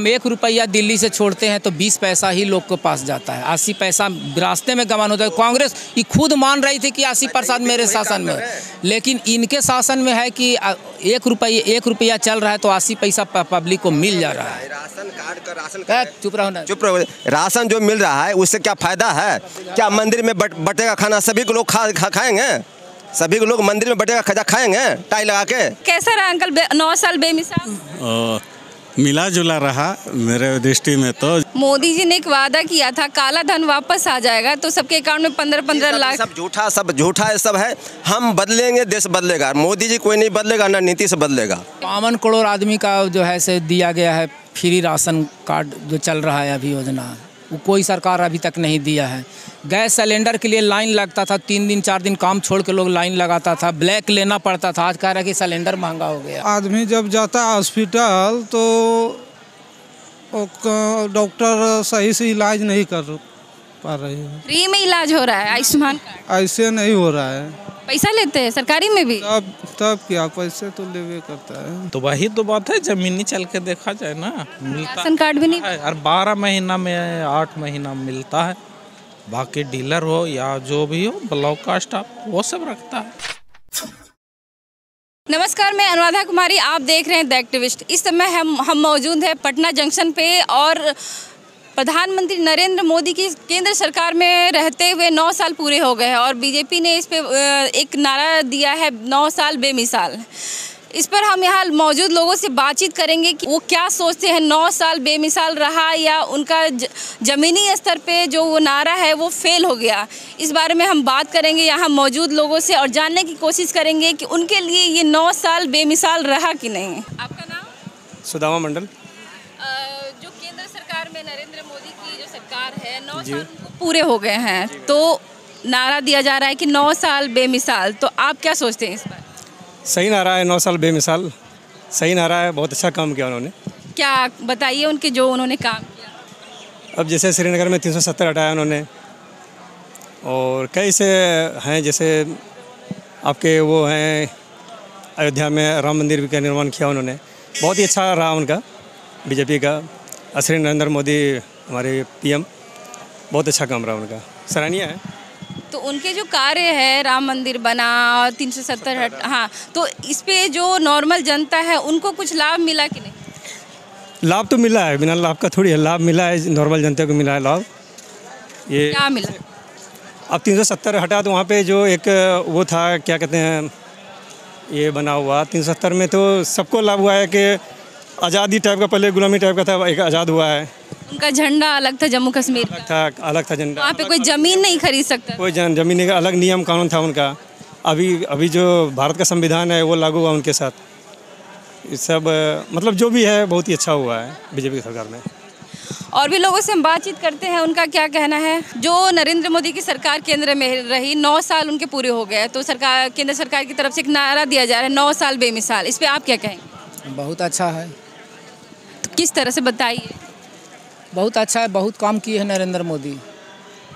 हम एक रुपया दिल्ली से छोड़ते हैं तो बीस पैसा ही लोग के पास जाता है। अस्सी पैसा रास्ते में गमान होता है। कांग्रेस ये खुद मान रही थी कि अस्सी परसेंट मेरे शासन में। लेकिन इनके शासन में है कि एक रुपये एक रुपया चल रहा है तो अस्सी पैसा पब्लिक को मिल जा रहा है। राशन कार्ड का राशन कार्ड। चुप रहो ना। चुप रहो। राशन जो मिल रहा है उससे क्या फ़ायदा है? क्या मंदिर में बट, बटेगा खाना सभी को लोग खा, खा खाएँगे? सभी को लोग मंदिर में बटेगा खजा खाएँगे? टाई लगा के? कैसा रहा अंकल नौ साल बेमिसाल? मिला जुला रहा मेरे दृष्टि में तो। मोदी जी ने एक वादा किया था काला धन वापस आ जाएगा तो सबके अकाउंट में पंद्रह पंद्रह लाख। सब झूठा सब झूठा है सब है। हम बदलेंगे देश बदलेगा। मोदी जी कोई नहीं बदलेगा ना नीति से बदलेगा। बावन करोड़ आदमी का जो है से दिया गया है फ्री राशन कार्ड जो चल रहा है अभी योजना। वो कोई सरकार अभी तक नहीं दिया है। गैस सिलेंडर के लिए लाइन लगता था तीन दिन चार दिन काम छोड़ के लोग लाइन लगाता था ब्लैक लेना पड़ता था। आज कह रहा है कि सिलेंडर महँगा हो गया। आदमी जब जाता है हॉस्पिटल तो डॉक्टर सही से इलाज नहीं कर पा रहे हैं। फ्री में इलाज हो रहा है आयुष्मान ऐसे नहीं हो रहा है। पैसा लेते हैं सरकारी में भी? तब तब क्या पैसे तो लेवे करता है। तो वही तो बात है जमीनी चल के देखा जाए ना मिलता राशन कार्ड भी नहीं? है और बारह महीना में आठ महीना मिलता है। बाकी डीलर हो या जो भी हो ब्लॉक का स्टाफ वो सब रखता है। नमस्कार मैं अनुराधा कुमारी आप देख रहे हैं द एक्टिविस्ट। इस समय हम हम मौजूद हैं पटना जंक्शन पे और प्रधानमंत्री नरेंद्र मोदी की केंद्र सरकार में रहते हुए नौ साल पूरे हो गए हैं और बीजेपी ने इस पे एक नारा दिया है नौ साल बेमिसाल। इस पर हम यहाँ मौजूद लोगों से बातचीत करेंगे कि वो क्या सोचते हैं, नौ साल बेमिसाल रहा या उनका ज़मीनी स्तर पे जो वो नारा है वो फेल हो गया। इस बारे में हम बात करेंगे, यहाँ मौजूद लोगों से और जानने की कोशिश करेंगे कि उनके लिए ये नौ साल बेमिसाल रहा कि नहीं। आपका नाम सुदामा मंडल। सरकार है नौ साल उनको पूरे हो गए हैं। तो नारा दिया जा रहा है कि नौ साल बेमिसाल। तो आप क्या सोचते हैं इस पर सही नारा है नौ साल बेमिसाल। सही नारा है बहुत अच्छा काम किया उन्होंने। क्या बताइए उनके जो उन्होंने काम किया? अब जैसे श्रीनगर में 370 हटाया उन्होंने और कई से हैं जैसे आपके वो हैं अयोध्या में राम मंदिर का निर्माण किया उन्होंने। बहुत ही अच्छा रहा उनका बीजेपी का। श्री नरेंद्र मोदी हमारे पीएम बहुत अच्छा काम रहा उनका। सराहनीय है। तो उनके जो कार्य है राम मंदिर बना और तीन सौ सत्तर हट हाँ तो इस पे जो नॉर्मल जनता है उनको कुछ लाभ मिला कि नहीं? लाभ तो मिला है बिना लाभ का थोड़ी है लाभ मिला है नॉर्मल जनता को मिला है लाभ। ये क्या मिला? अब तीन सौ सत्तर हटा तो वहाँ पे जो एक वो था क्या कहते हैं ये बना हुआ तीन सौ सत्तर में तो सबको लाभ हुआ है कि आज़ादी टाइप का पहले गुलामी टाइप का था एक आज़ाद हुआ है। उनका झंडा अलग था जम्मू कश्मीर अलग था अलग था झंडा। वहाँ पे कोई ज़मीन नहीं खरीद सकता। कोई जन जमीनी का अलग नियम कानून था उनका। अभी अभी जो भारत का संविधान है वो लागू हुआ उनके साथ। सब मतलब जो भी है बहुत ही अच्छा हुआ है बीजेपी की सरकार में। और भी लोगों से हम बातचीत करते हैं उनका क्या कहना है? जो नरेंद्र मोदी की सरकार केंद्र में रही नौ साल उनके पूरे हो गए तो सरकार केंद्र सरकार की तरफ़ से एक नारा दिया जा रहा है नौ साल बेमिसाल इस पे आप क्या कहेंगे? बहुत अच्छा है। तो किस तरह से बताइए? बहुत अच्छा है बहुत काम किए हैं नरेंद्र मोदी।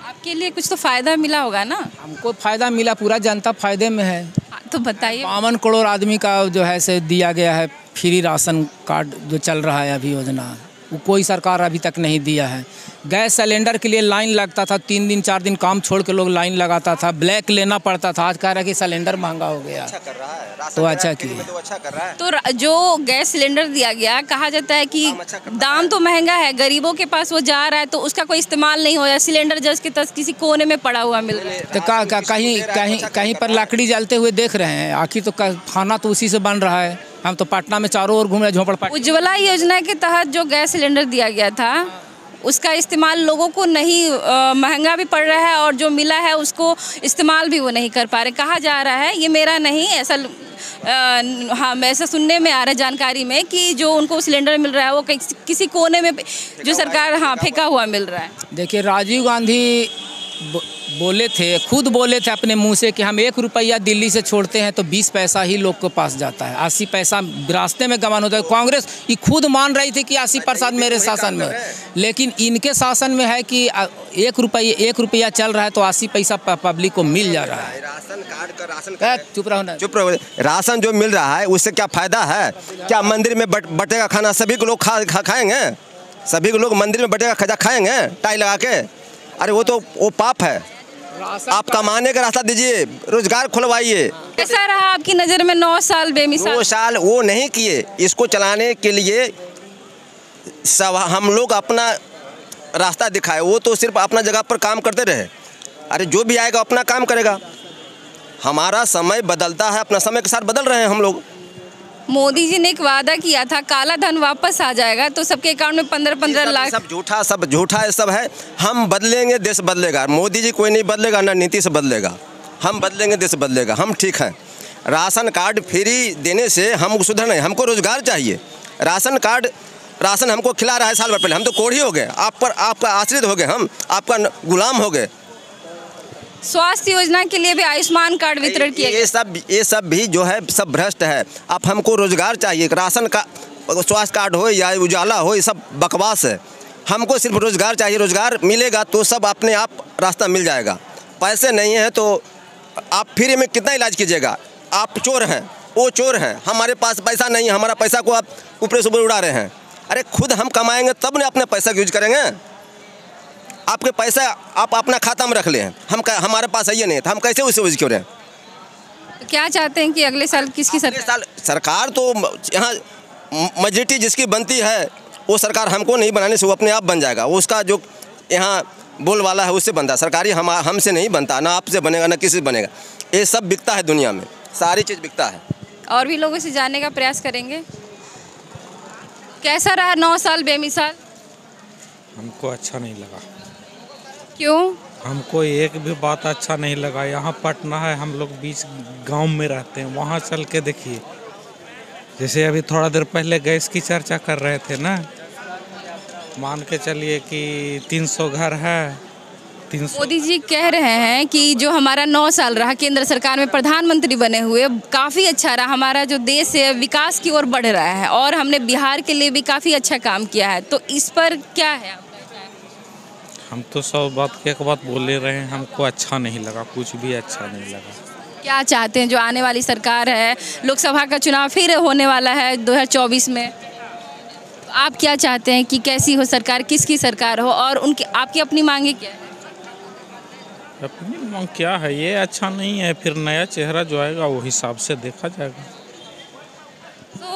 आपके लिए कुछ तो फ़ायदा मिला होगा ना? हमको फ़ायदा मिला पूरा जनता फ़ायदे में है। हाँ, तो बताइए। बावन करोड़ आदमी का जो है से दिया गया है फ्री राशन कार्ड जो चल रहा है अभी योजना। वो कोई सरकार अभी तक नहीं दिया है। गैस सिलेंडर के लिए लाइन लगता था तीन दिन चार दिन काम छोड़ के लोग लाइन लगाता था ब्लैक लेना पड़ता था आज कह रहा है कि सिलेंडर महँगा हो गया। अच्छा कर रहा है तो अच्छा किया। तो अच्छा कर रहा है। तो जो गैस सिलेंडर दिया गया कहा जाता है कि अच्छा दाम तो महँगा है गरीबों के पास वो जा रहा है तो उसका कोई इस्तेमाल नहीं हो रहा सिलेंडर जस के तस किसी कोने में पड़ा हुआ मिल रहा है। तो कहीं कहीं कहीं पर लकड़ी जलते हुए देख रहे हैं आखिर तो खाना तो उसी से बन रहा है। हम तो पटना में चारों ओर घूम रहे झोपड़ उज्ज्वला योजना के तहत जो गैस सिलेंडर दिया गया था उसका इस्तेमाल लोगों को नहीं महँगा भी पड़ रहा है और जो मिला है उसको इस्तेमाल भी वो नहीं कर पा रहे। कहा जा रहा है ये मेरा नहीं ऐसा हाँ मैं ऐसा सुनने में आ रहा है जानकारी में कि जो उनको सिलेंडर मिल रहा है वो किसी किसी कोने में जो सरकार हाँ फेंका हुआ मिल रहा है। देखिए राजीव गांधी बोले थे खुद बोले थे अपने मुँह से कि हम एक रुपया दिल्ली से छोड़ते हैं तो बीस पैसा ही लोग के पास जाता है। अस्सी पैसा रास्ते में गवान होता है। कांग्रेस ये खुद मान रही थी कि अस्सी परसेंट मेरे शासन में लेकिन इनके शासन में है कि एक रुपये एक रुपया चल रहा है तो अस्सी पैसा पब्लिक को मिल जा रहा है। राशन कार्ड का राशन चुप रहो ना। चुप रहो। राशन जो मिल रहा है उससे क्या फ़ायदा है? क्या मंदिर में बट, बटेगा खाना सभी को लोग खा, खा खाएँगे? सभी को लोग मंदिर में का खजा खाएँगे टाई लगा के? अरे वो तो वो पाप है। आप कमाने का रास्ता दीजिए रोज़गार खुलवाइए। कैसा रहा आपकी नज़र में नौ साल बेमिसाल? नौ साल वो नहीं किए इसको चलाने के लिए सब हम लोग अपना रास्ता दिखाए वो तो सिर्फ़ अपना जगह पर काम करते रहे। अरे जो भी आएगा अपना काम करेगा। हमारा समय बदलता है अपना समय के साथ बदल रहे हैं हम लोग। मोदी जी ने एक वादा किया था काला धन वापस आ जाएगा तो सबके अकाउंट में पंद्रह पंद्रह लाख। सब झूठा सब झूठा ये सब है। हम बदलेंगे देश बदलेगा। मोदी जी कोई नहीं बदलेगा ना नीति से बदलेगा। हम बदलेंगे देश बदलेगा। हम ठीक हैं। राशन कार्ड फ्री देने से हम सुधर नहीं। हमको रोज़गार चाहिए। राशन कार्ड राशन हमको खिला रहा है साल भर पहले। हम तो कोढ़ी हो गए। आप पर आपका आश्रित हो गए हम। आपका गुलाम हो गए। स्वास्थ्य योजना के लिए भी आयुष्मान कार्ड वितरण किया ये सब ये सब भी जो है, सब भ्रष्ट है। आप हमको रोज़गार चाहिए राशन का, स्वास्थ्य कार्ड हो या उजाला हो, ये सब बकवास है। हमको सिर्फ़ रोज़गार चाहिए, रोज़गार मिलेगा तो सब अपने आप रास्ता मिल जाएगा। पैसे नहीं है तो आप फ्री में कितना इलाज कीजिएगा? आप चोर हैं, वो चोर हैं। हमारे पास पैसा नहीं है, हमारा पैसा को आप ऊपर से ऊपर उड़ा रहे हैं। अरे खुद हम कमाएँगे, तब ना अपने पैसा यूज़ करेंगे। आपके पैसा आप अपना खाता में रख ले हम हमारे पास है ये नहीं था हम कैसे उसे यूज़ करें तो क्या चाहते हैं कि अगले साल किसकी सरकार साल सरकार तो यहाँ मेजोरिटी जिसकी बनती है वो सरकार हमको नहीं बनाने से वो अपने आप बन जाएगा। वो उसका जो यहाँ बोल वाला है उससे बनता है। सरकारी हम हमसे नहीं बनता ना आपसे बनेगा ना किसी से बनेगा। ये सब बिकता है दुनिया में सारी चीज़ बिकता है। और भी लोगों से जानने का प्रयास करेंगे? कैसा रहा नौ साल बेमिसाल? हमको अच्छा नहीं लगा। क्यों? हमको एक भी बात अच्छा नहीं लगा। यहाँ पटना है हम लोग बीच गाँव में रहते हैं वहाँ चल के देखिए। जैसे अभी थोड़ा देर पहले गैस की चर्चा कर रहे थे ना मान के चलिए कि 300 घर है मोदी जी कह रहे हैं कि जो हमारा नौ साल रहा केंद्र सरकार में प्रधानमंत्री बने हुए काफ़ी अच्छा रहा। हमारा जो देश है विकास की ओर बढ़ रहा है और हमने बिहार के लिए भी काफ़ी अच्छा काम किया है। तो इस पर क्या है विचार? हम तो सब बात एक बात बोले रहे हैं हमको अच्छा नहीं लगा कुछ भी अच्छा नहीं लगा। क्या चाहते हैं जो आने वाली सरकार है लोकसभा का चुनाव फिर होने वाला है 2024 में? तो आप क्या चाहते हैं कि कैसी हो सरकार किसकी सरकार हो और उनकी आपकी अपनी मांगे क्या है? अपनी मांग क्या है ये अच्छा नहीं है फिर नया चेहरा जो आएगा वो हिसाब से देखा जाएगा। तो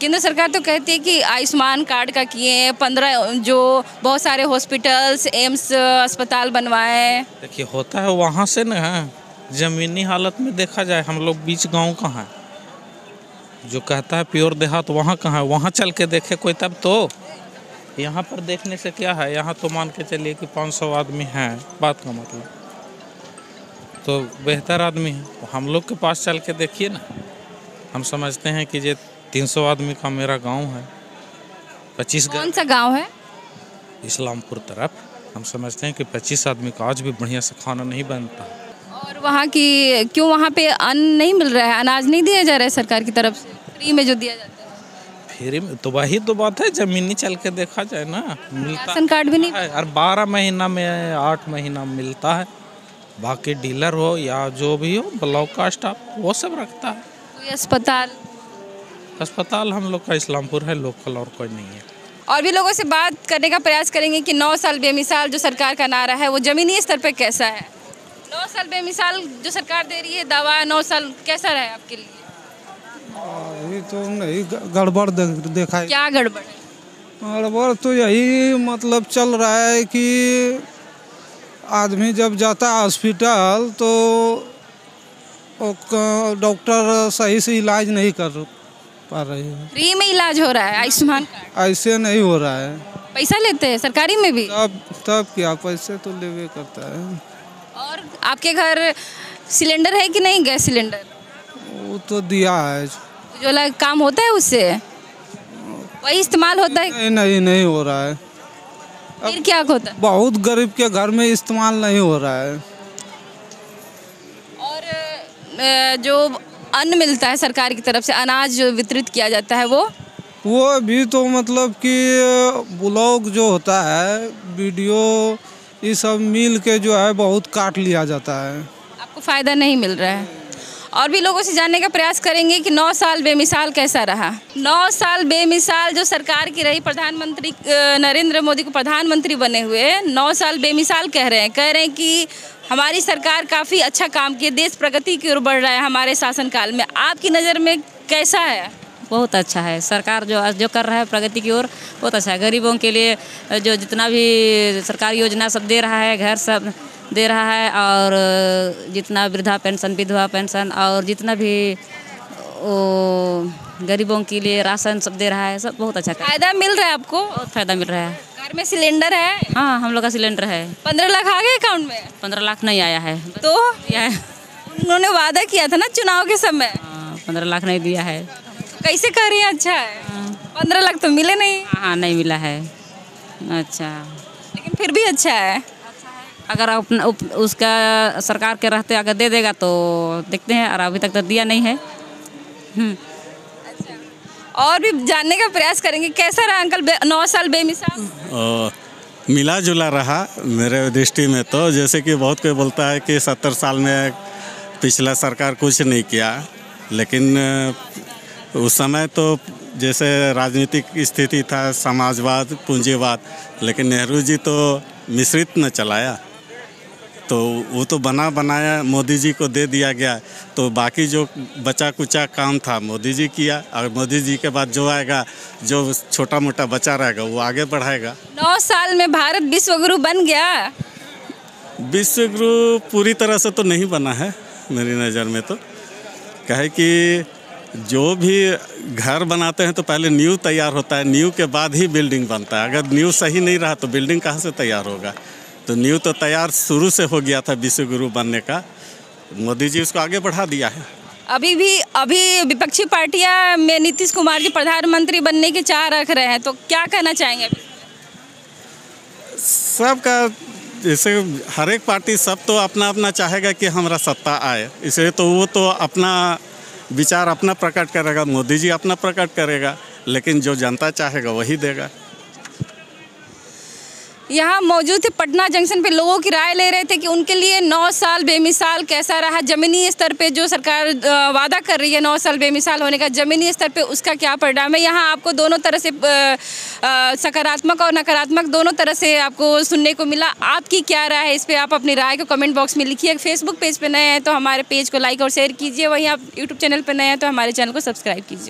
केंद्र सरकार तो कहती है कि आयुष्मान कार्ड का किए हैं, पंद्रह जो बहुत सारे हॉस्पिटल्स, एम्स, अस्पताल बनवाए देखिए, होता है वहाँ से ना ज़मीनी हालत में देखा जाए, हम लोग बीच गाँव कहाँ है? जो कहता है प्योर देहात वहाँ कहाँ है? वहाँ चल के देखे कोई तब तो। यहाँ पर देखने से क्या है? यहाँ तो मान के चलिए कि 500 आदमी हैं, बात का मतलब। तो बेहतर आदमी है। तो हम लोग के पास चल के देखिए ना। हम समझते हैं कि ये 300 आदमी का मेरा गाँव है। पच्चीस कौन सा गाँव है? इस्लामपुर तरफ़। हम समझते हैं कि 25 आदमी का आज भी बढ़िया से खाना नहीं बनता। और वहाँ की क्यों वहाँ पे अन्न नहीं मिल रहा है? अनाज नहीं दिया जा रहा है सरकार की तरफ़ से? फ्री में जो दिया जाता है। फिर में- तो वही तो बात है ज़मीन जमीनी चल के देखा जाए ना। मिलता राशन कार्ड भी नहीं? है और बारह महीना में आठ महीना मिलता है। बाकी डीलर हो या जो भी हो ब्लॉक का स्टाफ वो सब रखता है। कोई अस्पताल? अस्पताल हम लोग का इस्लामपुर है लोकल और कोई नहीं है। और भी लोगों से बात करने का प्रयास करेंगे कि नौ साल बेमिसाल जो सरकार का नारा है वो जमीनी स्तर पर कैसा है? नौ साल बेमिसाल जो सरकार दे रही है दावा नौ साल कैसा रहा है आपके लिए? अभी तो नहीं गड़बड़ देख- देखा है क्या गड़बड़ है? गड़बड़ तो यही मतलब चल रहा है कि आदमी जब जाता है हॉस्पिटल तो डॉक्टर सही से इलाज नहीं कर पा रहे हैं। फ्री में इलाज हो रहा है आयुष्मान ऐसे नहीं हो रहा है। पैसा लेते हैं सरकारी में भी? तब तब क्या पैसे तो लेवे करता है। और आपके घर सिलेंडर है कि नहीं गैस सिलेंडर? वो तो दिया है। जो काम होता है उससे? वही इस्तेमाल होता है? नहीं नहीं नहीं हो रहा है। फिर क्या होता? है बहुत गरीब के घर में इस्तेमाल नहीं हो रहा है। और जो अन्न मिलता है सरकार की तरफ़ से अनाज जो वितरित किया जाता है वो? वो भी तो मतलब कि ब्लॉग जो होता है वीडियो ये सब मिल के जो है बहुत काट लिया जाता है। आपको फ़ायदा नहीं मिल रहा है? और भी लोगों से जानने का प्रयास करेंगे कि नौ साल बेमिसाल कैसा रहा? नौ साल बेमिसाल जो सरकार की रही प्रधानमंत्री नरेंद्र मोदी को प्रधानमंत्री बने हुए नौ साल बेमिसाल कह रहे हैं। कह रहे हैं कि हमारी सरकार काफ़ी अच्छा काम किए देश प्रगति की ओर बढ़ रहा है हमारे शासनकाल में। आपकी नज़र में कैसा है? बहुत अच्छा है। सरकार जो जो कर रहा है प्रगति की ओर, बहुत अच्छा है। गरीबों के लिए जो जितना भी सरकारी योजना सब दे रहा है, घर सब दे रहा है, और जितना वृद्धा पेंशन, विधवा पेंशन, और जितना भी वो गरीबों के लिए राशन सब दे रहा है सब बहुत अच्छा कर फ़ायदा मिल रहा है आपको? बहुत फ़ायदा मिल रहा है। घर में सिलेंडर है? हाँ हम लोग का सिलेंडर है। पंद्रह लाख आ गए अकाउंट में? पंद्रह लाख नहीं आया है। तो? उन्होंने वादा किया था ना चुनाव के समय। हाँ पंद्रह लाख नहीं दिया है। कैसे कर रही है? अच्छा है। पंद्रह लाख तो मिले नहीं। हाँ नहीं मिला है। अच्छा। लेकिन फिर भी अच्छा है। अगर अपना उसका सरकार के रहते अगर दे देगा तो देखते हैं और अभी तक तो दिया नहीं है। हम्म। और भी जानने का प्रयास करेंगे, कैसा रहा अंकल नौ साल बेमिसाल मिला जुला रहा मेरे दृष्टि में तो जैसे कि बहुत कोई बोलता है कि सत्तर साल में पिछला सरकार कुछ नहीं किया, लेकिन उस समय तो जैसे राजनीतिक स्थिति था, समाजवाद, पूंजीवाद, लेकिन नेहरू जी तो मिश्रित न चलाया तो वो तो बना बनाया मोदी जी को दे दिया गया। तो बाकी जो बचा कुचा काम था मोदी जी किया और मोदी जी के बाद जो आएगा जो छोटा मोटा बचा रहेगा वो आगे बढ़ाएगा। नौ साल में भारत विश्व गुरु बन गया। विश्व गुरु पूरी तरह से तो नहीं बना है मेरी नज़र में तो। कहे कि जो भी घर बनाते हैं तो पहले न्यू तैयार होता है न्यू के बाद ही बिल्डिंग बनता है। अगर न्यू सही नहीं रहा तो बिल्डिंग कहाँ से तैयार होगा? तो न्यू तो तैयार शुरू से हो गया था विश्व गुरु बनने का। मोदी जी उसको आगे बढ़ा दिया है। अभी भी अभी विपक्षी पार्टियाँ में नीतीश कुमार जी प्रधानमंत्री बनने की चाह रख रहे हैं तो क्या कहना चाहेंगे? अभी सबका जैसे हर एक पार्टी सब तो अपना अपना चाहेगा कि हमारा सत्ता आए। इसलिए तो वो तो अपना विचार अपना प्रकट करेगा मोदी जी अपना प्रकट करेगा लेकिन जो जनता चाहेगा वही देगा। यहाँ मौजूद थे पटना जंक्शन पे। लोगों की राय ले रहे थे कि उनके लिए नौ साल बेमिसाल कैसा रहा? ज़मीनी स्तर पे जो सरकार वादा कर रही है नौ साल बेमिसाल होने का, ज़मीनी स्तर पे उसका क्या परिणाम है? यहाँ आपको दोनों तरह से सकारात्मक और नकारात्मक दोनों तरह से आपको सुनने को मिला। आपकी क्या राय है? इस पर आप अपनी राय को कमेंट बॉक्स में लिखिए। फेसबुक पेज पे नए हैं तो हमारे पेज को लाइक और शेयर कीजिए। वहीं आप यूट्यूब चैनल पर नए हैं तो हमारे चैनल को सब्सक्राइब कीजिए।